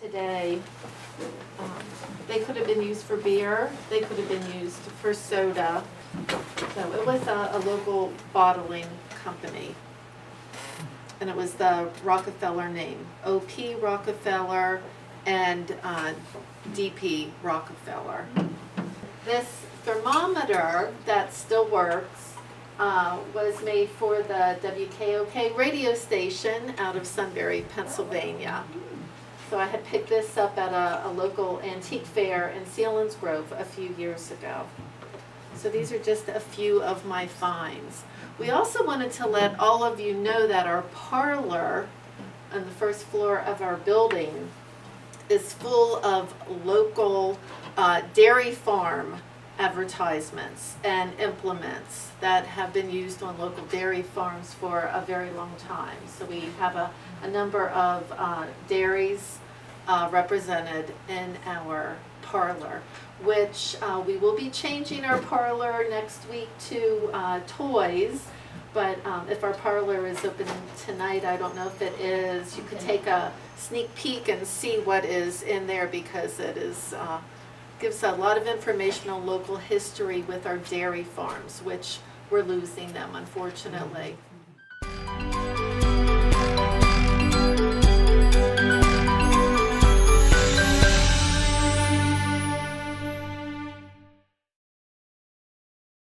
today, um, they could have been used for beer, they could have been used for soda. So it was a, a local bottling company. And it was the Rockefeller name, OP Rockefeller and uh, DP Rockefeller. This thermometer that still works uh, was made for the WKOK radio station out of Sunbury, Pennsylvania. So I had picked this up at a, a local antique fair in Selinsgrove a few years ago. So these are just a few of my finds. We also wanted to let all of you know that our parlor on the first floor of our building is full of local uh, dairy farm advertisements and implements that have been used on local dairy farms for a very long time. So we have a, a number of uh, dairies uh, represented in our parlor, which uh, we will be changing our parlor next week to uh, toys. But um, if our parlor is open tonight, I don't know if it is. You could take a sneak peek and see what is in there because it is uh, gives a lot of information on local history with our dairy farms, which we're losing them unfortunately.